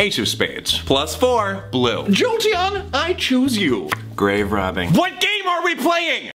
Ace of spades. Plus four, blue. Jolteon, I choose you. Grave robbing. What game are we playing?